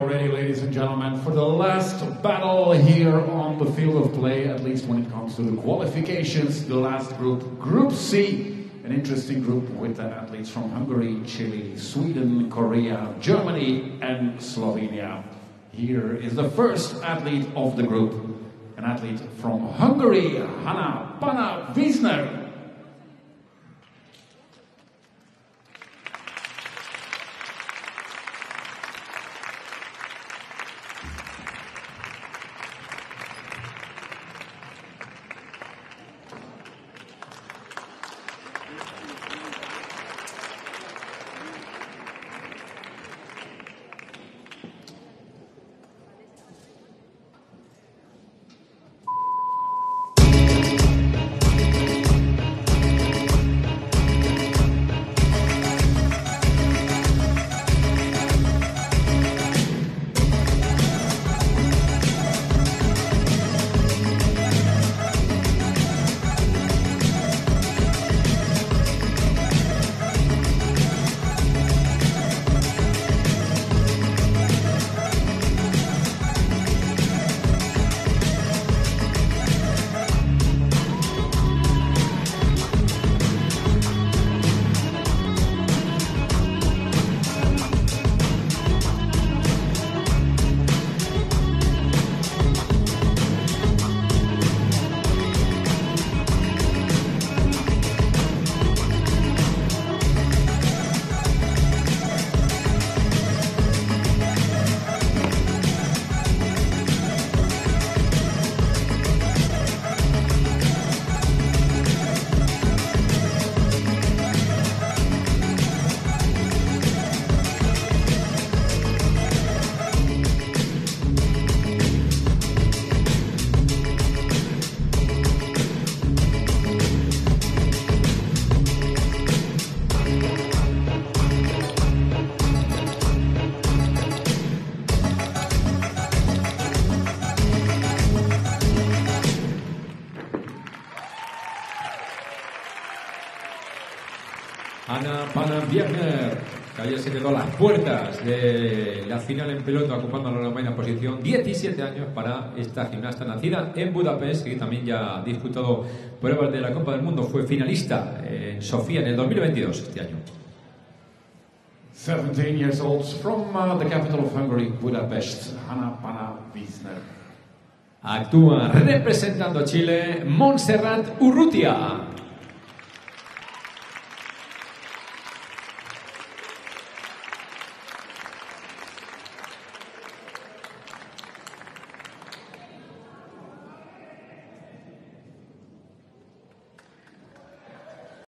Ready, ladies and gentlemen, for the last battle here on the field of play, at least when it comes to the qualifications, the last group, Group C, an interesting group with uh, athletes from Hungary, Chile, Sweden, Korea, Germany, and Slovenia. Here is the first athlete of the group, an athlete from Hungary, Hanna Pana Wiesner. Ana Pana Wierner, que ayer se quedó a las puertas de la final en pelota, ocupando la novena posición. 17 años para esta gimnasta nacida en Budapest, que también ya ha disputado pruebas de la Copa del Mundo. Fue finalista en Sofía en el 2022, este año. 17 years old from uh, the capital of Hungary, Budapest, Hanna Pana Wiesner. Actúa representando a Chile Montserrat Urrutia.